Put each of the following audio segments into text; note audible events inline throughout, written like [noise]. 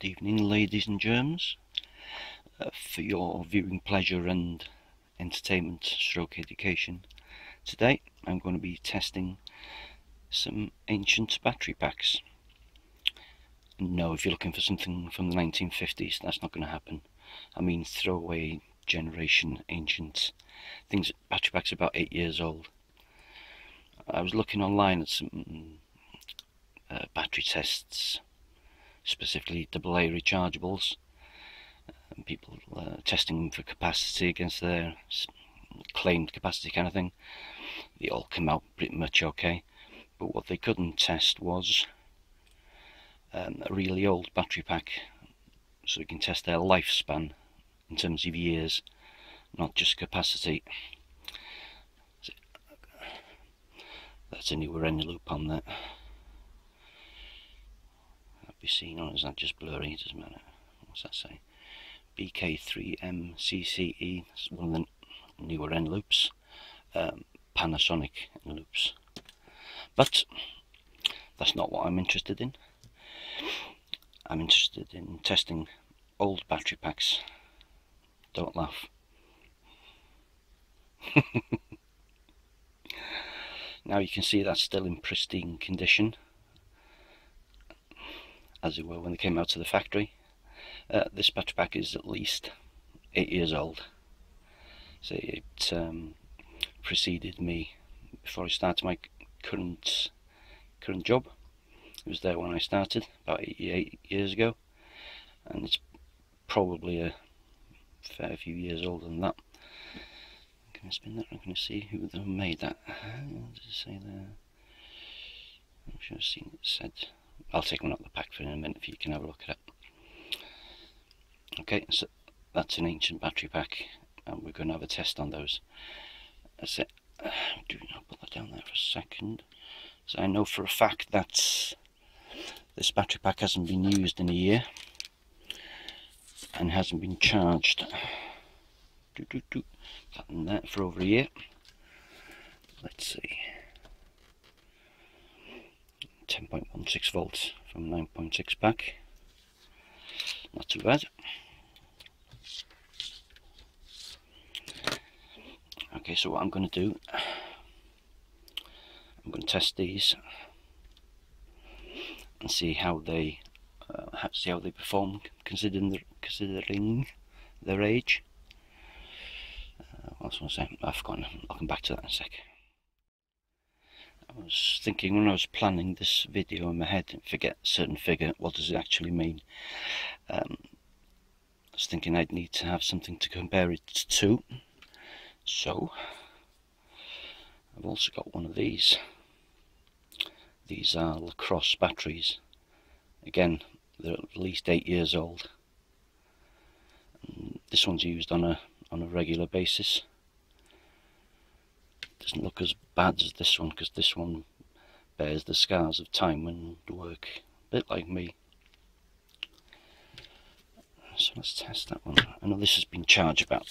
Good evening, ladies and germs. Uh, for your viewing pleasure and entertainment stroke education, today I'm going to be testing some ancient battery packs. No, if you're looking for something from the 1950s, that's not going to happen. I mean throwaway generation ancient things. Battery packs about eight years old. I was looking online at some uh, battery tests specifically AA rechargeables. And people uh, testing them for capacity against their claimed capacity kind of thing. They all come out pretty much okay. But what they couldn't test was um, a really old battery pack. So we can test their lifespan in terms of years not just capacity. That's a newer loop on that be seen or is that just blurry? It doesn't matter. What's that say? BK3MCCE, it's one of the newer Eneloops, um, Panasonic Eneloops. But that's not what I'm interested in. I'm interested in testing old battery packs. Don't laugh. [laughs] now you can see that's still in pristine condition as it were when they came out to the factory. Uh, this battery pack is at least eight years old. So it um, preceded me before I started my current current job. It was there when I started about 88 years ago, and it's probably a fair few years older than that. Can I spin that? I'm going to see who made that. What does it say there? I'm sure I've seen it said I'll take one out of the pack for in a minute if you can have a look at it. Okay, so that's an ancient battery pack and we're going to have a test on those. That's it. [sighs] Do not put that down there for a second. So I know for a fact that this battery pack hasn't been used in a year and hasn't been charged. Do, do, do. That in there for over a year. Let's see. 10.16 volts from 9.6 pack not too bad. Okay so what I'm going to do I'm going to test these and see how they uh, see how they perform considering the, considering their age. Uh, I say I've forgotten. I'll come back to that in a sec I was thinking when I was planning this video in my head, forget certain figure, what does it actually mean? Um, I was thinking I'd need to have something to compare it to. So, I've also got one of these. These are La Crosse batteries. Again, they're at least eight years old. And this one's used on a on a regular basis doesn't look as bad as this one because this one bears the scars of time and work a bit like me. So let's test that one. I know this has been charged about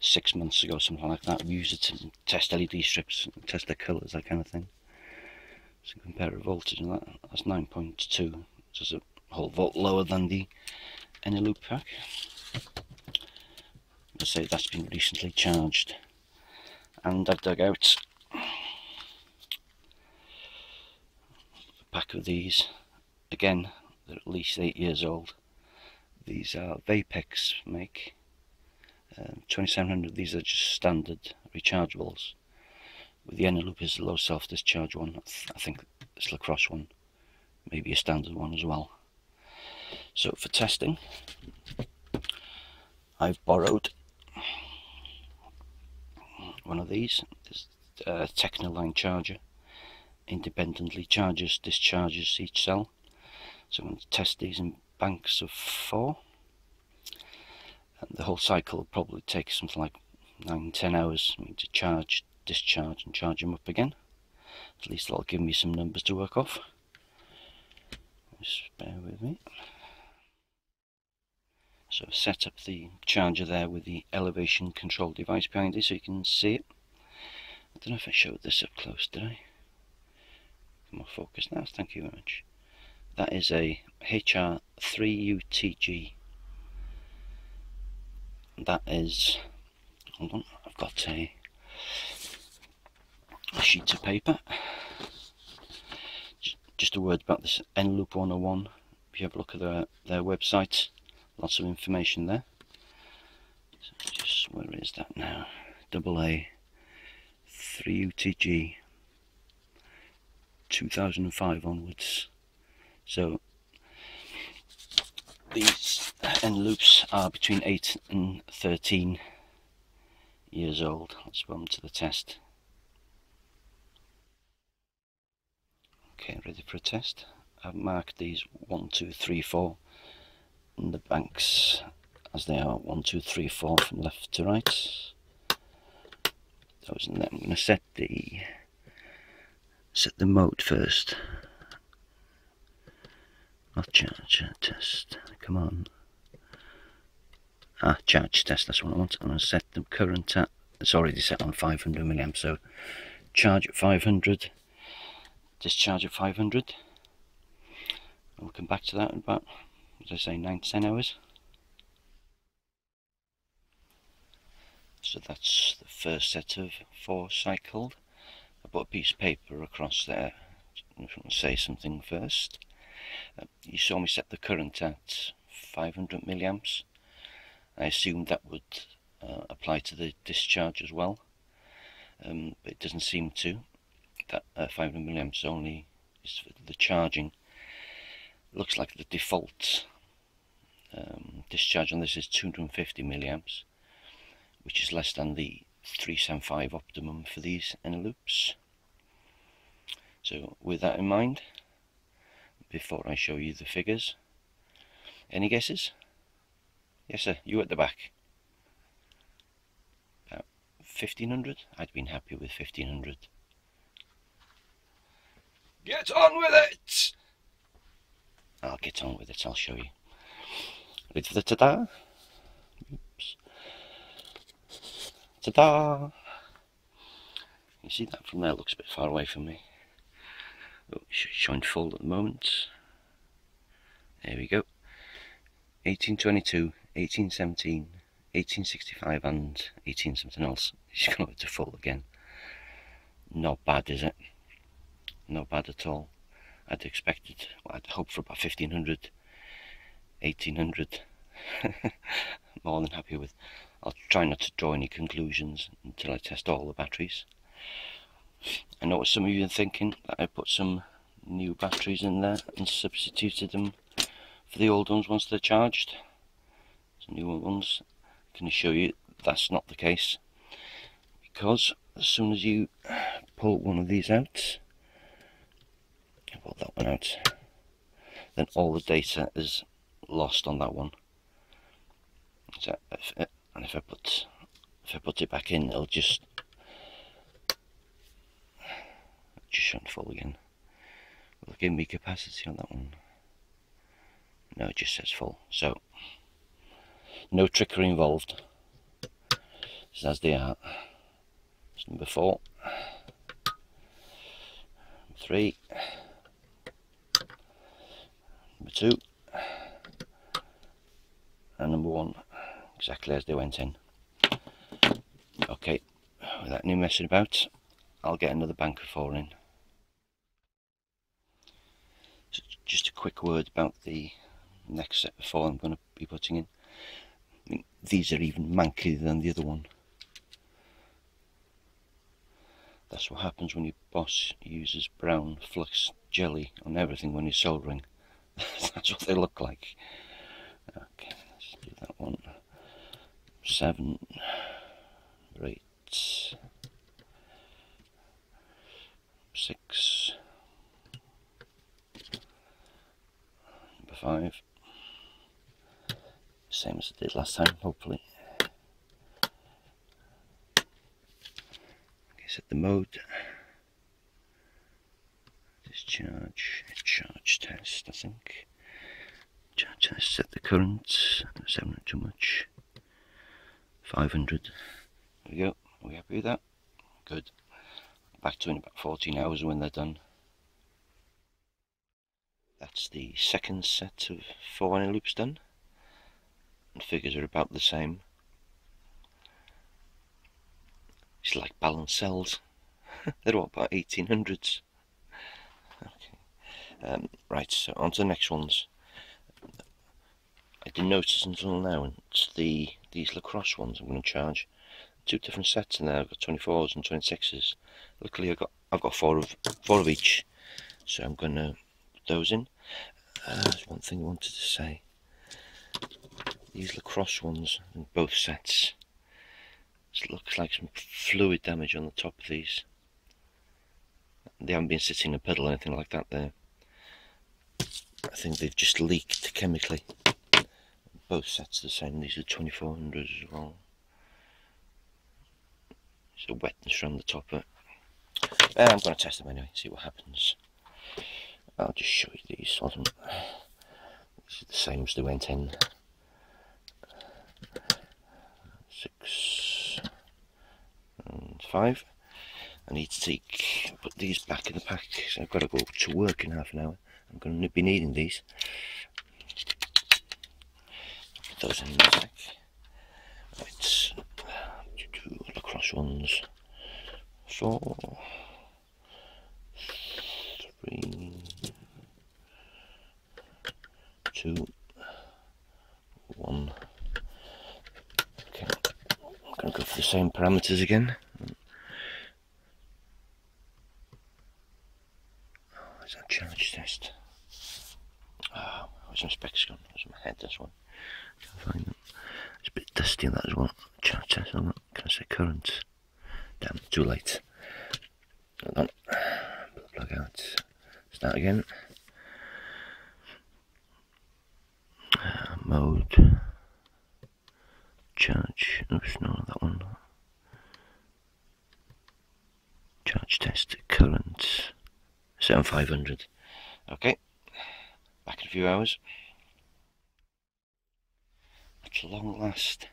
six months ago something like that. We use it to test LED strips test the colours that kind of thing. So compare a voltage and that that's 9.2 just a whole volt lower than the Eneloop pack. I say that's been recently charged and I've dug out a pack of these. Again they're at least eight years old. These are Vapex make. Um, 2700 these are just standard rechargeables. With the Eneloop is the low self discharge one. I think this La Crosse one. Maybe a standard one as well. So for testing I've borrowed one of these this uh, Technoline charger. Independently charges discharges each cell. So I'm going to test these in banks of four. And the whole cycle will probably take something like 9-10 hours to charge discharge and charge them up again. At least that'll give me some numbers to work off. Just bear with me so I've set up the charger there with the elevation control device behind it so you can see it. I don't know if I showed this up close, did I? Come on, focus now, thank you very much. that is a HR3UTG that is hold on I've got a, a sheet of paper just a word about this Eneloop 101 if you have a look at their, their website lots of information there so just where is that now double A 3UTG 2005 onwards so these Eneloops are between 8 and 13 years old. Let's put them to the test. Okay, ready for a test. I've marked these 1, 2, 3, 4 and the banks as they are 1, 2, 3, 4 from left to right. Those and then I'm going to set the set the mode first. Not charge test. Come on. Ah, charge test. That's what I want. I'm going to set the current at. It's already set on 500 milliamps. So charge at 500. Discharge at 500. We'll come back to that in about, as I say, 9 to 10 hours. So that's the first set of four cycled. I put a piece of paper across there. Say something first. Uh, you saw me set the current at 500 milliamps. I assumed that would uh, apply to the discharge as well, um, but it doesn't seem to. That uh, 500 milliamps only is for the charging. Looks like the default um, discharge on this is 250 milliamps, which is less than the 375 optimum for these Eneloops. So with that in mind, before I show you the figures. Any guesses? Yes sir, you at the back. About 1500? I'd been happy with 1500. Get on with it! I'll get on with it, I'll show you. Ready for the ta-da? Oops. Ta-da! You see that from there looks a bit far away from me. Oh, showing full at the moment. There we go. 1822, 1817, 1865 and 18 something else. She's gone over to full again. Not bad, is it? Not bad at all. I'd expected, well, I'd hoped for about 1500, 1800. [laughs] More than happy with. I'll try not to draw any conclusions until I test all the batteries. I know what some of you are thinking, that I put some new batteries in there and substituted them for the old ones once they're charged. Some new ones. Can assure you that's not the case because as soon as you pull one of these out, pull that one out, then all the data is lost on that one. So if and if I put if I put it back in, it'll just just shouldn't fall again. Will give me capacity on that one? No, it just says full. So, no trickery involved. This as they are. It's number four. Three. Number two. And number one. Exactly as they went in. Okay, without any messing about, I'll get another bank of four in. just a quick word about the next set of four I'm going to be putting in. I mean, these are even mankier than the other one. That's what happens when your boss uses brown flux jelly on everything when he's soldering. [laughs] That's what they look like. Okay, let's do that one. Seven, eight, six, number five. Same as I did last time, hopefully. Okay, set the mode. Discharge, charge test, I think. Charge test, set the current, 7 too much. 500. There we go. Are we happy with that? Good. Back to in about 14 hours when they're done. That's the second set of four Eneloops done. And figures are about the same. It's like balance cells. [laughs] They're all about 1800s. Um, right, so on to the next ones. I didn't notice until now, and it's the these La Crosse ones I'm going to charge. Two different sets in there. I've got 24s and 26s. Luckily, I got I've got four of four of each, so I'm going to put those in. Uh, there's one thing I wanted to say. These La Crosse ones in both sets. It looks like some fluid damage on the top of these. They haven't been sitting in a puddle or anything like that there. I think they've just leaked chemically both sets the same. These are 2400s as well. So wetness around the top of it. Uh, I'm going to test them anyway, see what happens. I'll just show you these. These are the same as they went in. Six and five. I need to take put these back in the pack. So I've got to go to work in half an hour. I'm going to be needing these Put those in the back. Right, two La Crosse ones. Four, three, two, one. Okay, I'm going to go for the same parameters again. Oh, charge test? Where's my specs gone? Where's my head? This one. Can't find them. It's a bit dusty in that as well. Charge test on that. Can I say current? Damn, too late. Hold on. Plug out. Start again. Uh, mode. Charge. Oops, no, that one. Charge test. Current. 7500. Okay. Few hours at long last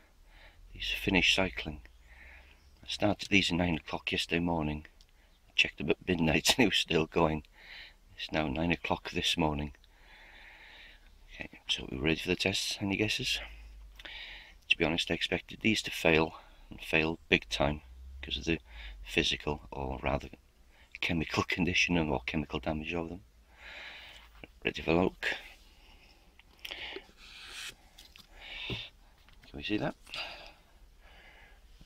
these finished cycling. I started these at 9 o'clock yesterday morning. I checked them at midnight and [laughs] it was still going. It's now 9 o'clock this morning. Okay, so we're ready for the tests. Any guesses? To be honest, I expected these to fail and fail big time because of the physical or rather chemical [laughs] condition or chemical damage of them. Ready for look? Can we see that?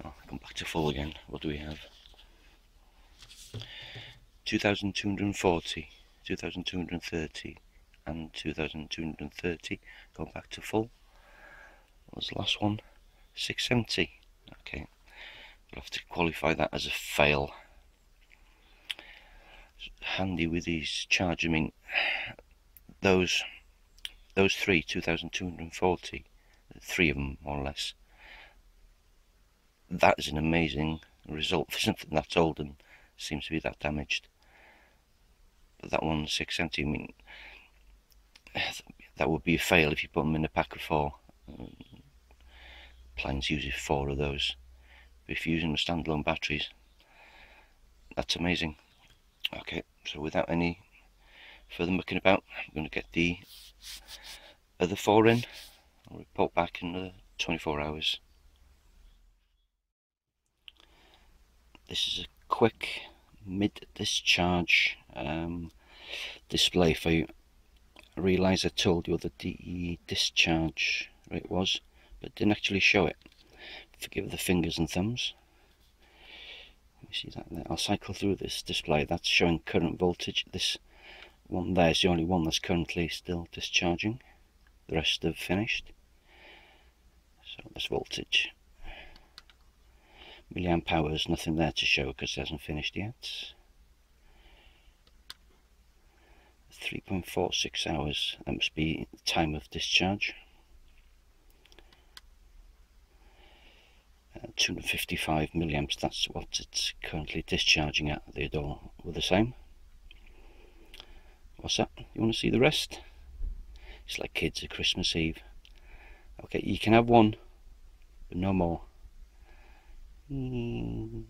Oh, come back to full again. What do we have? 2240, 2230 and 2230 go back to full. What was the last one? 670. Okay, we'll have to qualify that as a fail. handy with these charge. I mean, those those three 2240 three of them more or less. That is an amazing result for something that's old and seems to be that damaged. But that one 670, I mean, [sighs] that would be a fail if you put them in a pack of four. Um, planes uses four of those. If you're using the standalone batteries, that's amazing. Okay, so without any further mucking about, I'm going to get the other four in I'll report back in the 24 hours. This is a quick mid-discharge um, display for you. I realise I told you the discharge rate was, but didn't actually show it. Forgive the fingers and thumbs. Me see that there. I'll cycle through this display. That's showing current voltage. This one there is the only one that's currently still discharging. The rest have finished. So this voltage. Milliamp hours, nothing there to show because it hasn't finished yet. 3.46 hours, that must be the time of discharge. Uh, 255 milliamps, that's what it's currently discharging at. They all were the same. What's that? You want to see the rest? It's like kids at Christmas Eve. Okay, you can have one no more. Mm.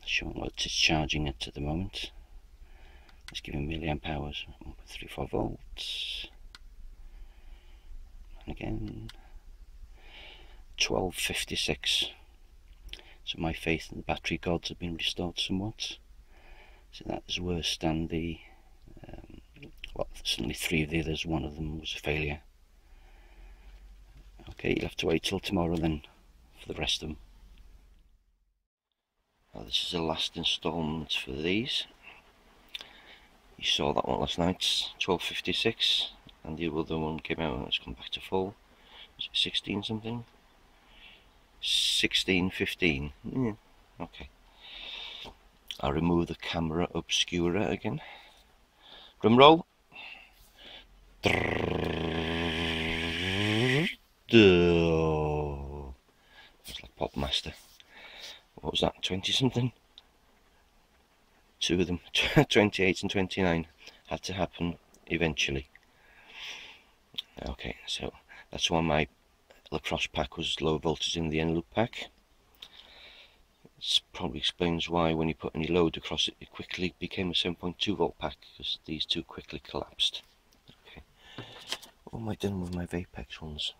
Not sure what it's charging at at the moment. It's giving milliamp hours, 3 4 volts and again 1256 so my faith in the battery gods have been restored somewhat so that is worse than the um, well certainly three of the others one of them was a failure okay you'll have to wait till tomorrow then for the rest of them. Well, this is the last instalment for these. You saw that one last night 1256 and the other one came out and it's come back to full. 16 something? 16.15. yeah mm, okay. I'll remove the camera obscura again. Drum roll. It's Uh, like Pop Master. What was that 20 something two of them [laughs] 28 and 29 had to happen eventually. Okay so that's why my La Crosse pack was low voltage in the Eneloop pack. This probably explains why when you put any load across it it quickly became a 7.2 volt pack because these two quickly collapsed what am I doing with my Vapex ones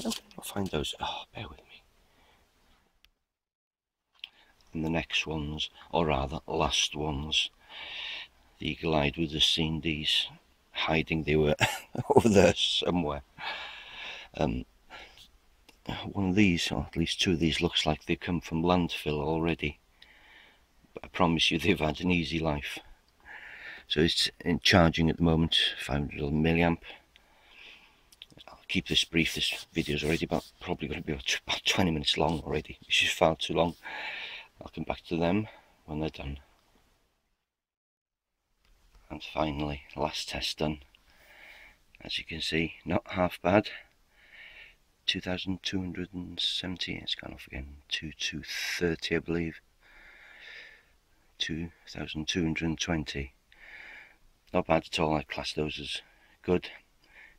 I'll find those oh bear with me and the next ones, or rather last ones, the eagle eyed would have seen these hiding, they were [laughs] over there somewhere. Um, one of these, or at least two of these, looks like they come from landfill already. But I promise you they've had an easy life. So it's in charging at the moment, 500 milliamp. I'll keep this brief, this video is already about, probably going to be about 20 minutes long already, which is far too long. I'll come back to them when they're done. And finally, last test done. As you can see, not half bad. 2270, it's gone off again, 2230 I believe. 2220. Not bad at all, I class those as good,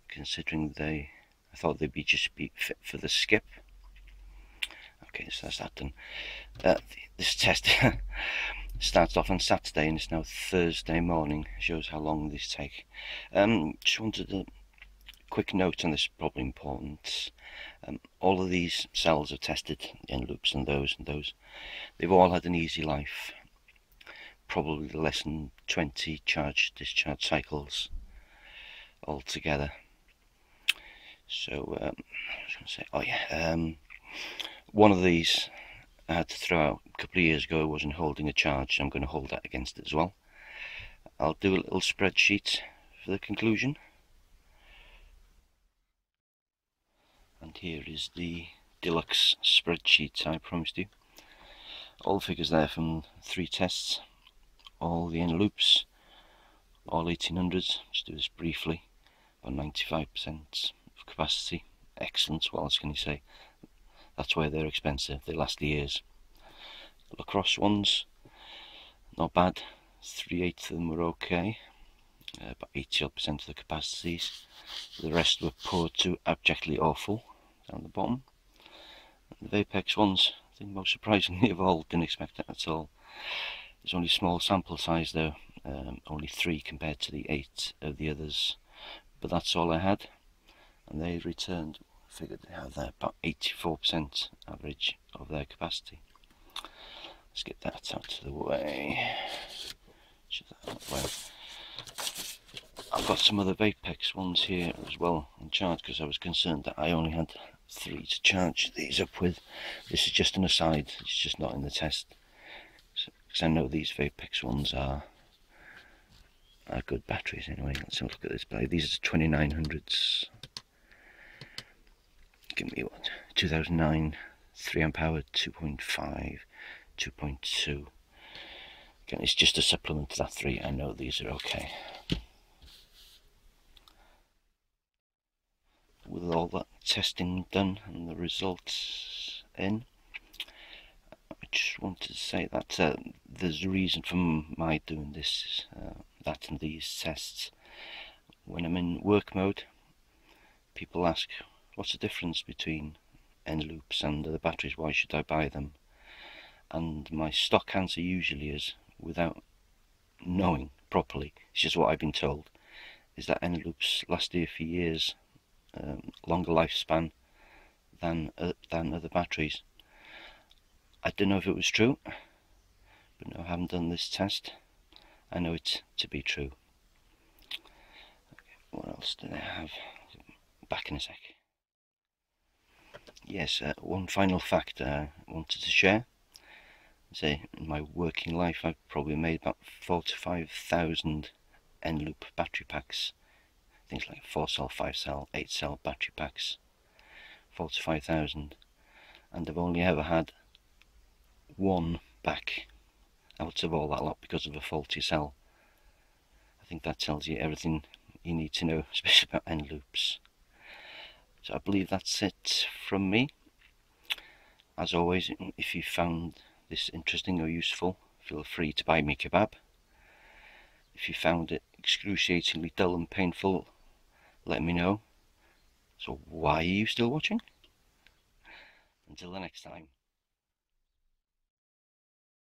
considering they, I thought they'd be just be fit for the skip. Okay, so that's that done. Uh, this test [laughs] starts off on Saturday and it's now Thursday morning. Shows how long these take. Um, just wanted a quick note on this, probably important. Um, all of these cells are tested, Eneloops and those and those. They've all had an easy life. Probably less than 20 charge discharge cycles altogether. So, um, I was going to say, oh yeah, um, one of these I had to throw out a couple of years ago. Wasn't holding a charge, so I'm going to hold that against it as well. I'll do a little spreadsheet for the conclusion. And here is the deluxe spreadsheet I promised you. All the figures there from three tests, all the Eneloops, all 1800s. Just do this briefly. About 95% of capacity. Excellent, what else can you say? That's why they're expensive. They last years. La Crosse ones, not bad. Three eighths of them were okay. Uh, about 80 percent of the capacities. The rest were poor to abjectly awful down the bottom. And the Vapex ones, I think most surprisingly [laughs] of all, didn't expect that at all. There's only small sample size though, um, only three compared to the eight of the others. But that's all I had, and they returned figured they have about 84% average of their capacity. Let's get that out of the way. I've got some other Vapex ones here as well in charge because I was concerned that I only had three to charge these up with. This is just an aside, it's just not in the test. Because I know these Vapex ones are are good batteries anyway. Let's have a look at this blade. These are 2900s give me what? 2009 3 amp hour 2.5 2.2 again it's just a supplement to that 3 I know these are okay. With all that testing done and the results in just wanted to say that uh, there's a reason for my doing this uh, that and these tests when I'm in work mode people ask what's the difference between Eneloops and the batteries why should I buy them and my stock answer usually is without knowing properly. It's just what I've been told. Is that Eneloops last a few years, um, longer lifespan than uh, than other batteries. I don't know if it was true, but no, I haven't done this test. I know it to be true. Okay, what else do they have? Back in a sec. Yes, uh, one final fact I wanted to share. Say, in my working life, I've probably made about 45,000 Eneloop battery packs. Things like 4 cell, 5 cell, 8 cell battery packs. 45,000. And I've only ever had one back out of all that lot because of a faulty cell. I think that tells you everything you need to know, [laughs] especially about Eneloops. So I believe that's it from me. As always, if you found this interesting or useful, feel free to buy me kebab. If you found it excruciatingly dull and painful, let me know. So why are you still watching? Until the next time.